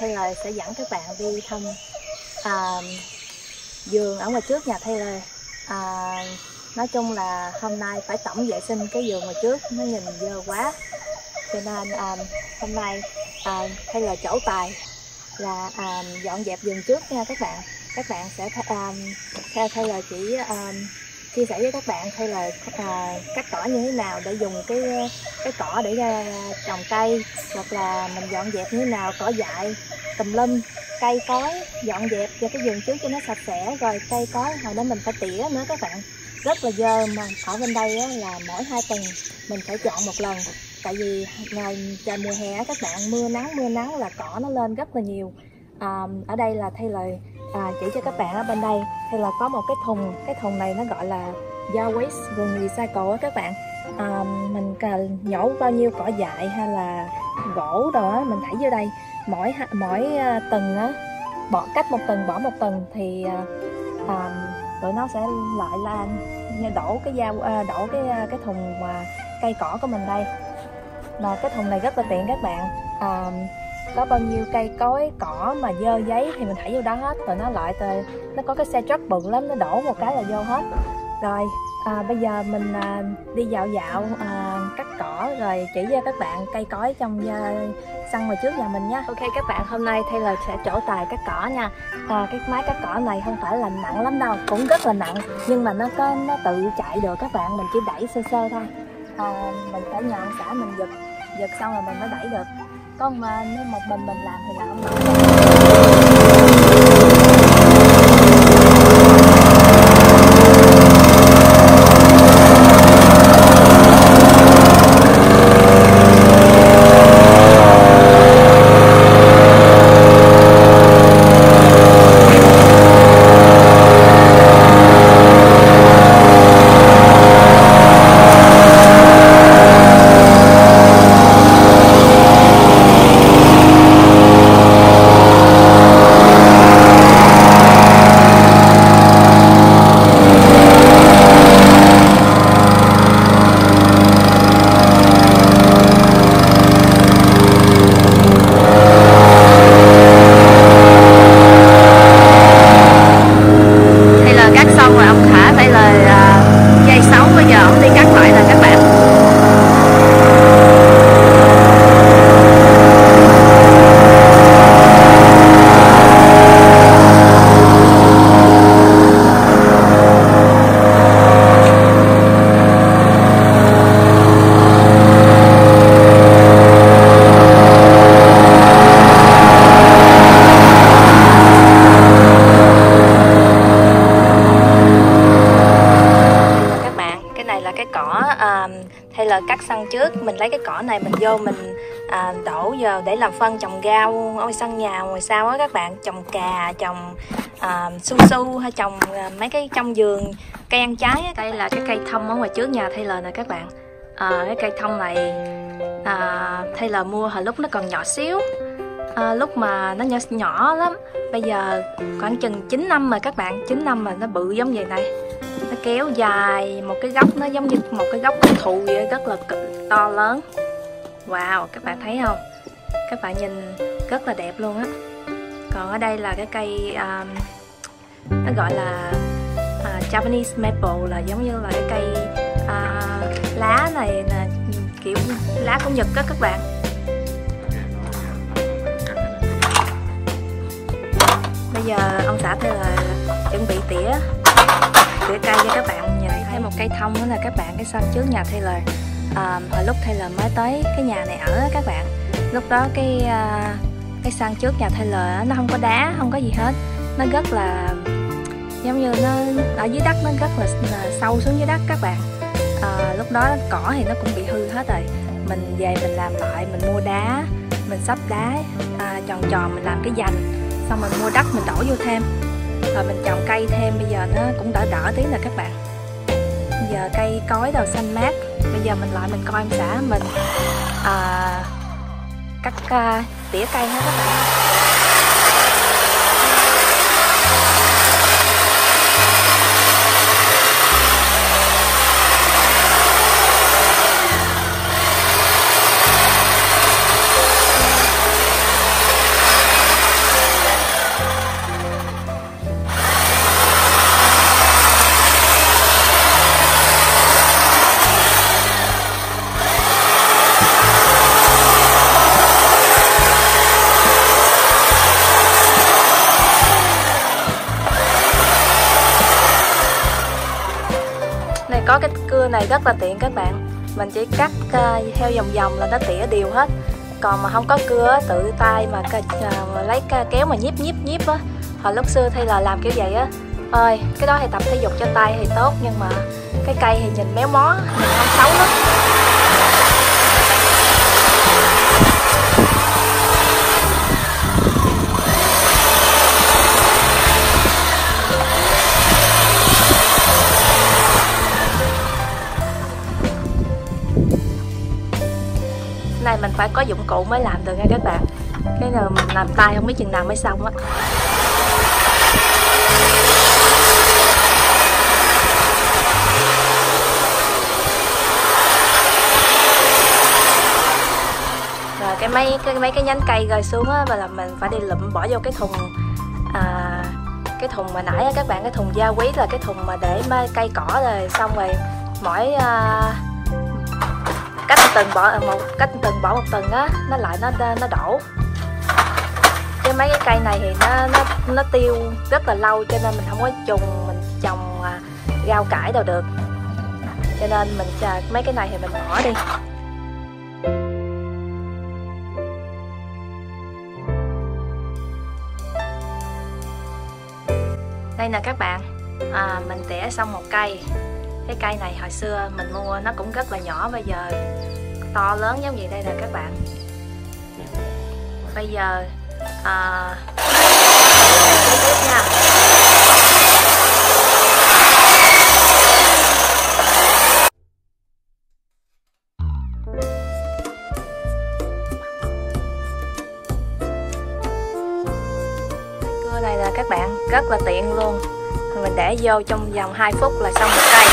Taylor sẽ dẫn các bạn đi thăm à, giường ở ngoài trước nhà Taylor. À, nói chung là hôm nay phải tổng vệ sinh cái giường ngoài trước, nó nhìn dơ quá. Cho nên à, hôm nay à, Taylor chỗ tài là à, dọn dẹp giường trước nha các bạn. Các bạn sẽ à, theo Taylor chỉ à, chia sẻ với các bạn hay là à, cắt cỏ như thế nào để dùng cái ờ, cái cỏ để ra trồng cây hoặc là mình dọn dẹp như thế nào cỏ dại tùm lum cây cối dọn dẹp cho cái vườn trước cho nó sạch sẽ rồi cây cối hồi đó mình phải tỉa nữa các bạn. Rất là dơ mà ở bên đây á, là mỗi hai tuần mình phải chọn một lần. Tại vì ngày trời mùa hè các bạn mưa nắng mưa nắng là cỏ nó lên rất là nhiều. À, ở đây là thay lời à, chỉ cho các bạn ở bên đây. Thì là có một cái thùng cái thùng này nó gọi là do waste vườn recycle á các bạn. À, mình cần nhổ bao nhiêu cỏ dại hay là gỗ đồ á mình thảy vô đây. Mỗi mỗi à, tầng á bỏ cách một tầng bỏ một tầng thì à, à tụi nó sẽ lại là đổ cái dao à, đổ cái à, cái thùng mà cây cỏ của mình đây. Là cái thùng này rất là tiện các bạn. À, có bao nhiêu cây cối cỏ mà dơ giấy thì mình thảy vô đó hết. Rồi nó lại từ nó có cái xe truck bự lắm nó đổ một cái là vô hết. Rồi à, bây giờ mình à, đi dạo dạo à, cắt cỏ rồi chỉ cho các bạn cây cối trong à, sân ngoài trước nhà mình nha. Ok các bạn hôm nay Taylor sẽ trổ tài cắt cỏ nha. À, cái máy cắt cỏ này không phải là nặng lắm đâu cũng rất là nặng nhưng mà nó có nó tự chạy được các bạn mình chỉ đẩy sơ sơ thôi. À, mình phải nhờ xã mình giật giật xong rồi mình mới đẩy được con mà nếu một mình mình làm thì là không nổi hay là cắt sân trước mình lấy cái cỏ này mình vô mình à, đổ vào để làm phân trồng rau ngoài sân nhà ngoài sau á các bạn? Trồng cà trồng à, su su hay trồng à, mấy cái trong vườn cây ăn trái á. đây là cái cây thông ở ngoài trước nhà thay lời nè các bạn. À, cái cây thông này à, thay lời mua hồi lúc nó còn nhỏ xíu. À, lúc mà nó nhỏ nhỏ lắm. Bây giờ khoảng chừng 9 năm rồi các bạn 9 năm mà nó bự giống vậy này. Nó kéo dài một cái góc nó giống như một cái cổ thụ vậy rất là to lớn. Wow các bạn thấy không các bạn nhìn rất là đẹp luôn á. Còn ở đây là cái cây um, nó gọi là uh, Japanese maple là giống như là cái cây uh, lá này là kiểu lá của Nhật á các bạn. Bây giờ ông xã tôi là chuẩn bị tỉa tỉa cây cho các bạn nhìn thấy một cây thông nữa là các bạn cái sân trước nhà Taylor à, hồi lúc Taylor mới tới cái nhà này ở các bạn lúc đó cái uh, cái sân trước nhà Taylor nó không có đá không có gì hết. Nó rất là giống như nó ở dưới đất nó rất là, là sâu xuống dưới đất các bạn. À, lúc đó cỏ thì nó cũng bị hư hết rồi. Mình về mình làm lại mình mua đá mình sắp đá à, tròn tròn mình làm cái dành. Xong mình mua đất mình đổ vô thêm. Rồi mình trồng cây thêm bây giờ nó cũng đỡ đỡ tí rồi các bạn. Bây giờ cây cối đầu xanh mát. Bây giờ mình lại mình coi em xã mình. À, cắt uh, tỉa cây hết các bạn. Này rất là tiện các bạn. Mình chỉ cắt uh, theo vòng vòng là nó tỉa đều hết. Còn mà không có cưa tự tay mà, uh, mà lấy kéo mà nhíp nhíp nhíp á hồi lúc xưa thay là làm kiểu vậy á. Ơi cái đó thì tập thể dục cho tay thì tốt nhưng mà cái cây thì nhìn méo mó nhìn không xấu lắm. Này mình phải có dụng cụ mới làm được nha các bạn. Cái nào mình làm tay không biết chừng nào mới xong á. Rồi cái mấy cái mấy cái nhánh cây rơi xuống á và là mình phải đi lụm bỏ vô cái thùng à, cái thùng mà nãy á các bạn cái thùng gia quý là cái thùng mà để cây cỏ rồi xong rồi mỗi uh, cách từng bỏ à, một cách từng bỏ một tầng á nó lại nó nó đổ. Cái mấy cái cây này thì nó nó nó tiêu rất là lâu cho nên mình không có trùng mình trồng à, rau cải đâu được. Cho nên mình chờ mấy cái này thì mình bỏ đi. Đây nè các bạn. À, mình tỉa xong một cây cái cây này hồi xưa mình mua nó cũng rất là nhỏ bây giờ to lớn giống vậy đây nè các bạn. Bây giờ à, nha cưa này là các bạn rất là tiện luôn. Mình để vô trong vòng 2 phút là xong một cây.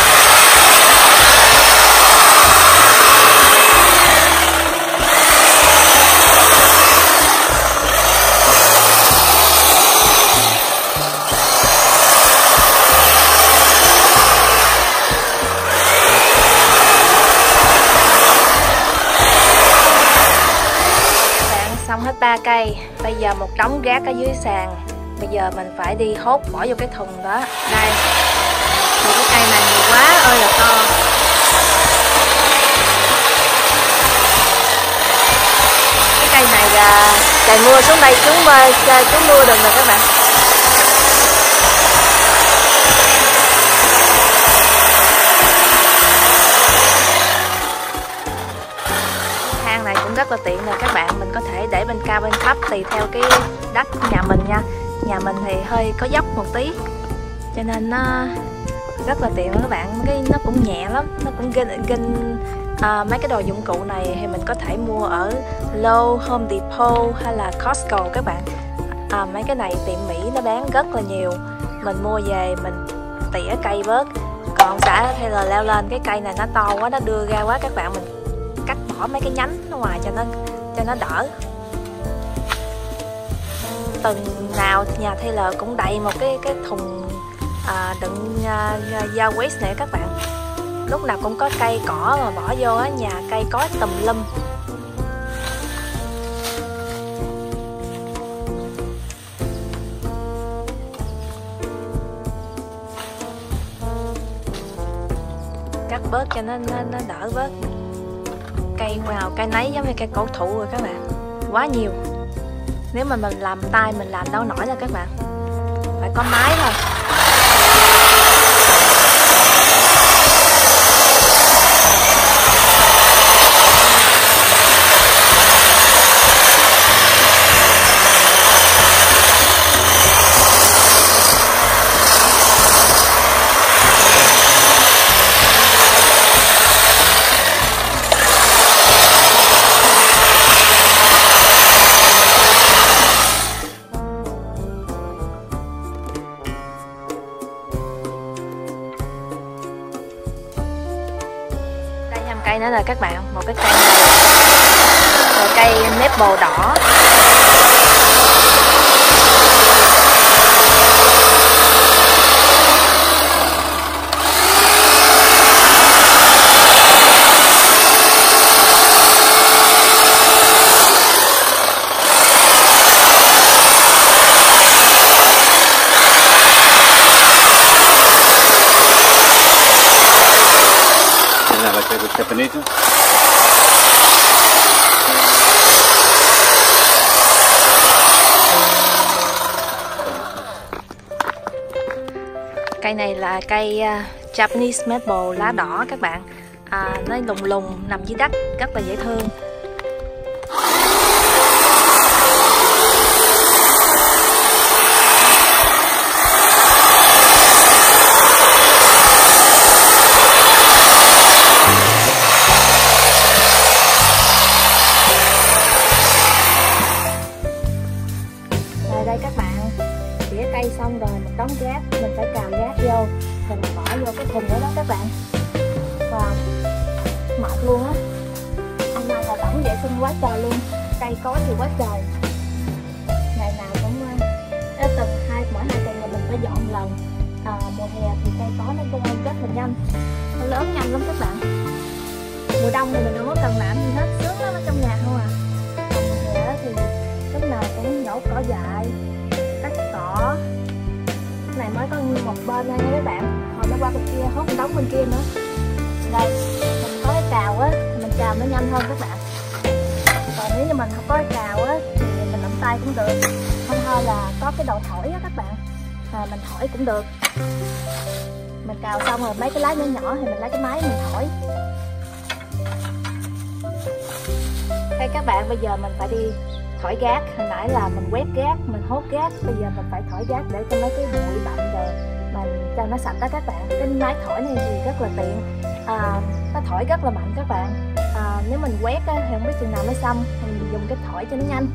Xong hết ba cây. Bây giờ một đống rác ở dưới sàn. Bây giờ mình phải đi hốt bỏ vô cái thùng đó. Đây. Thì cái cây này nhiều quá, ơi là to. Cái cây này là trời mưa xuống đây chúng chúng mưa đừng rồi các bạn. Hang này cũng rất là tiện nè. Các bạn mình có thể để bên cao bên thấp tùy theo cái đất nhà mình nha. Nhà mình thì hơi có dốc một tí. Cho nên nó rất là tiện các bạn. Cái nó cũng nhẹ lắm nó cũng ginh, ginh à, mấy cái đồ dụng cụ này thì mình có thể mua ở Low, Home Depot hay là Costco các bạn. À, mấy cái này tiệm Mỹ nó bán rất là nhiều. Mình mua về mình tỉa cây bớt. Còn xã hay là leo lên cái cây này nó to quá nó đưa ra quá các bạn mình bỏ mấy cái nhánh ở ngoài cho nó cho nó đỡ. Tuần nào nhà Taylor cũng đầy một cái cái thùng à, đựng à, à da waste này các bạn. Lúc nào cũng có cây cỏ mà bỏ vô á nhà cây có tùm lum. Cắt bớt cho nó, nó, nó đỡ bớt cây wow cây nấy giống như cây cổ thụ rồi các bạn. Quá nhiều. Nếu mà mình làm tay, mình làm đâu nổi là các bạn phải có máy thôi. Các bạn một cái cây này là cây nếp bồ đỏ Anita? cây này là cây uh, Japanese maple lá đỏ các bạn à, nó lùng lùng nằm dưới đất rất là dễ thương phải dọn lần. À, mùa hè thì cây cối nó cũng rất là nhanh. Nó lớn nhanh lắm các bạn. Mùa đông thì mình không có cần làm gì hết sướng lắm ở trong nhà không à. Còn mùa hè thì lúc nào cũng nhổ cỏ dại cắt cỏ. Cái này mới có một bên thôi nha các bạn. Hồi nó qua bên kia hốt một đống bên kia nữa. Đây mình có cái cào á thì mình cào nó nhanh hơn các bạn. Còn nếu như mình không có cái cào á thì mình làm tay cũng được. Không thôi là có cái đầu thổi á các bạn à, mình thổi cũng được. Mình cào xong rồi mấy cái lá nhỏ nhỏ thì mình lấy cái máy mình thổi đây các bạn bây giờ mình phải đi thổi gác. Hồi nãy là mình quét gác mình hốt gác. Bây giờ mình phải thổi gác để cho mấy cái bụi bặm rồi mình cho nó sạch đó các bạn. Cái máy thổi này thì rất là tiện. À, nó thổi rất là mạnh các bạn. À, nếu mình quét á, thì không biết chừng nào mới xong. Mình dùng cái thổi cho nó nhanh.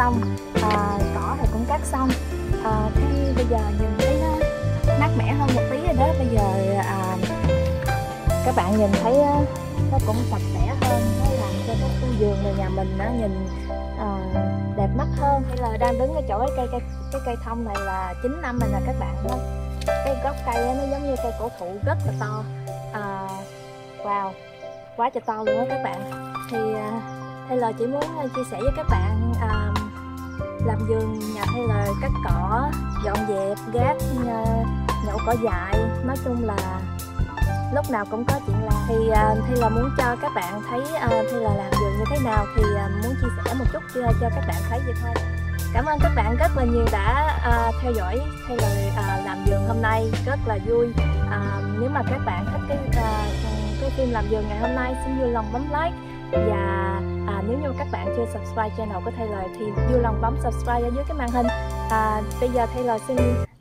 Xong à, cỏ thì cũng cắt xong. Ờ, à, thấy bây giờ nhìn thấy nó mát mẻ hơn một tí rồi đó. Bây giờ à, các bạn nhìn thấy nó cũng sạch sẽ hơn nó làm cho cái khu vườn này nhà mình nó nhìn à, đẹp mắt hơn. Hay là đang đứng ở chỗ cái cây cái, cái cây thông này là 9 năm rồi là các bạn đó. cái gốc cây nó giống như cây cổ thụ rất là to. À, wow quá trời to luôn đó các bạn. Thì hay là chỉ muốn chia sẻ với các bạn à, làm vườn nhà Taylor cắt cỏ dọn dẹp gác ờ, nhậu cỏ dại. Nói chung là lúc nào cũng có chuyện làm. Thì ờ, thì là muốn cho các bạn thấy ờ, thì là làm vườn như thế nào thì muốn chia sẻ một chút cho, cho các bạn thấy vậy thôi. Cảm ơn các bạn rất là nhiều đã uh, theo dõi Taylor uh, làm vườn hôm nay. Rất là vui. Uh, nếu mà các bạn thích cái uh, cái phim làm vườn ngày hôm nay xin vui lòng bấm like và à, nếu như các bạn chưa subscribe channel của Taylor thì vui lòng bấm subscribe ở dưới cái màn hình. À, bây giờ Taylor xin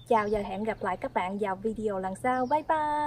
chào và hẹn gặp lại các bạn vào video lần sau. Bye bye!